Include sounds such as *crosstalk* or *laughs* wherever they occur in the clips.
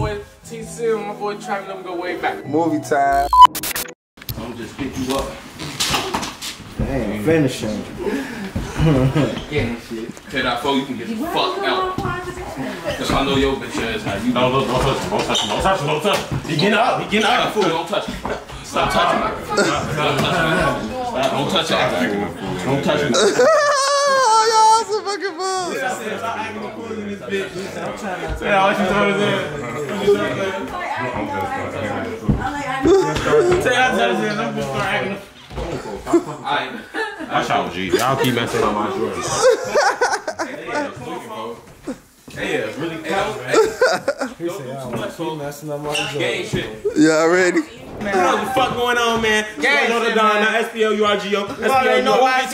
boy TC and my boy Travis, them go way back. Movie time. I'm just pick you up. Damn, finish him. *laughs* Yeah, shit. Tell that fool you can get the fuck out. Cause I know your bitch ass how you. No, no, don't touch him. Don't touch him. Don't touch him. Don't touch him. He getting up. He getting Nah, up. fool, don't touch me. Stop touching me. Stop touching me. Don't touch it. Don't touch me. Y'all some fucking fun. Yeah, what you doing there? Say I touch it. I'm just start acting. Alright. That's y'all G. Y'all keep messing up my drawers. Hey, it's really close. He said, I don't keep messing up my job. Gang shit. Y'all ready? You know what the fuck going on, man? Gang Know the shit, Don, man. now SPO-URGO. already know why it's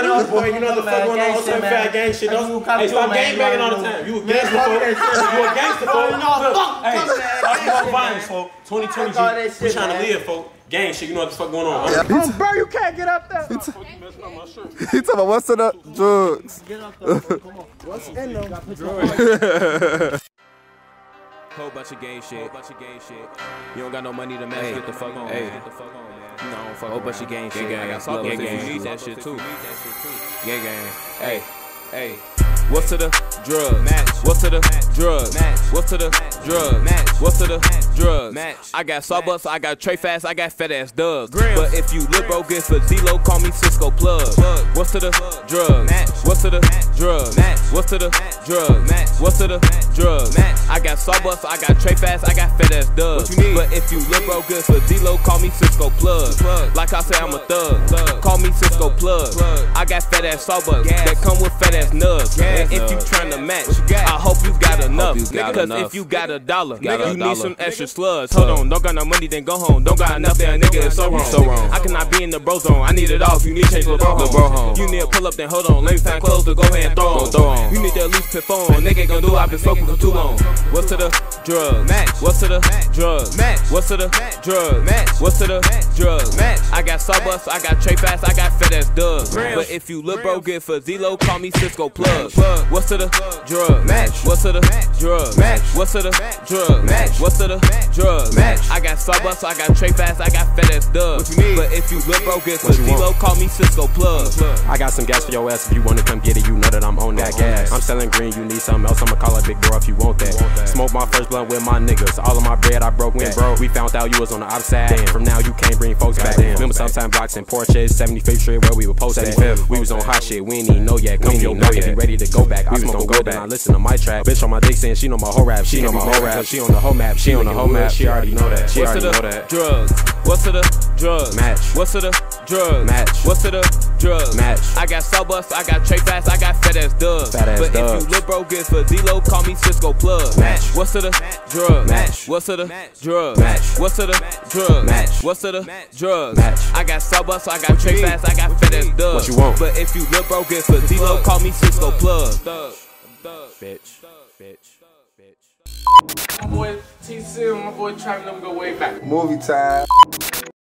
SPO. You already I know, know. boy. You know what the fuck going on? gang What's shit, that man. fat gang shit? That's Don't- what come Hey, to, stop man. gang You banging all the already time. You a know. gangster, Man, fuck fool. that shit, You a man. gangster, You fool. already know. Look, Fuck- hey, fuck that stop gang your shit, violence, man. fool. 2020 G. Fuck all that We shit, trying to man. live, fool. Gang shit, you know what the fuck going on. Yeah. Oh, bro, you can't get up there. He *laughs* talking about what's in the drugs. Get up there. Come on. What's in them? Whole bunch of gay shit. Whole bunch of gay shit. You don't got no money to match. Get the fuck on. Hey. Get the fuck on, man. You know, I don't fuck Whole bunch of gang shit. I got gang gang. You need that shit too. Gang gang. Hey. Hey. What's to the drug? Match. What's to the drug? Match. What's to the drug? Match. What's to the drug? Match. I got Starbucks, I got Trey Fast, I got fat ass Doug. But if you look broke, good for Zelo, call me Cisco Plug. What's to the drug? Match. What's to the drug? Match. What's to the drug? Match. What's to the drug? Match. I got Starbucks, I got Trey Fast, I got fat ass Doug. But if you look good for Zelo, call me Cisco Plug. Like I said, I'm a thug. Call me Cisco Plug. I got fat ass Starbucks that come with fat ass nugs. And if you tryna match, I hope you got enough. Cause if you got a dollar, you need some extra slugs. Hold on, don't got no money, then go home. Don't got enough, then nigga is so wrong. So wrong. I cannot be in the bro zone. I need it all. If you need change, bro home. You need a pull up, then hold on. Let me find clothes to go ahead and throw on. On. You need to at least phone. Nigga ain't gonna do. I've been smoking for too long. What's to the drug? Match. What's to the drug? Match. What's to the drug? Match. What's to the drug? Match. I got Starbucks, I got Trey Fast, I got fat ass Doug. But if you look bro good for Zelo, call me Cisco Plug. What's to the drug? Match. What's to the drug? Match. What's to the drug? Match. What's to the drug? Match. I got Starbucks, I got Trey Fast, I got fat ass Doug. But if you look bro good for Zelo, call me Cisco Plug. I got some gas for your ass if you wanna come get it. You know that I'm on that gas. I'm selling green, you need something else. I'ma call a big bro if you want that. Smoke my first blunt with my niggas. All of my bread I broke when broke. We found out you was on the outside. From now you can't bring folks back. Remember sometime blocks and Porsches, 75th Street where we were posted. We was on hot shit. We ain't even know yet. Come knock if you ready to go back. I smoke go back. I listen to my track. Bitch on my dick saying she know my whole rap. She know my whole rap. She on the whole map. She on the whole map. She already know that. She What's already know that. drugs? What's to the drugs? Match. What's to the drugs? Match. What's to the drugs? Match. I got Starbucks, I got Trey Fast, I got fat ass Doug. Fat ass but if you look bro good for Zelo, call me Cisco Plug. Match. What's to the drugs? Match. What's to the drugs? Match. What's to the drugs? Match. What's to the drugs? Match. I got Starbucks, I got Trey Fast, I got fat ass Doug. What you want? But if you look bro good for Zelo, call me Cisco Plug. Bitch. Bitch. Bitch. My boy TC and my boy Travis, them go way back. Movie time.